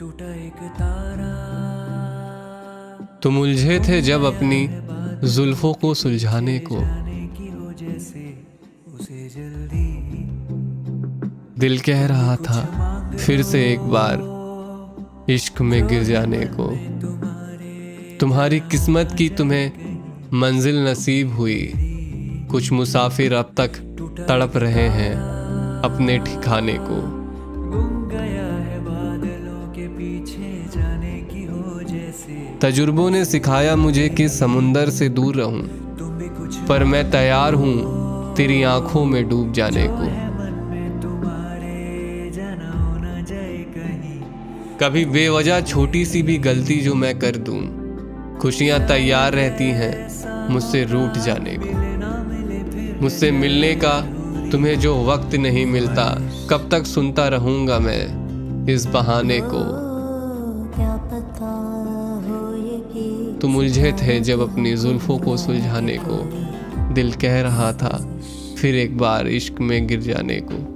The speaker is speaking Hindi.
टूटा एक तारा। तुम उलझे थे जब अपनी जुल्फों को सुलझाने को। दिल कह रहा था फिर से एक बार इश्क में गिर जाने को। तुम्हारी किस्मत की तुम्हें मंजिल नसीब हुई। कुछ मुसाफिर अब तक तड़प रहे हैं अपने ठिकाने को। तजुर्बों ने सिखाया मुझे कि समुंदर से दूर रहूँ, पर मैं तैयार हूँ तेरी आँखों में डूब जाने को। कभी बेवजह छोटी सी भी गलती जो मैं कर दूँ, खुशियाँ तैयार रहती हैं मुझसे रूठ जाने को। मुझसे मिलने का तुम्हें जो वक्त नहीं मिलता, कब तक सुनता रहूँगा मैं इस बहाने को। तुम उलझे थे जब अपनी जुल्फों को सुलझाने को दिल कह रहा था, फिर एक बार इश्क में गिर जाने को।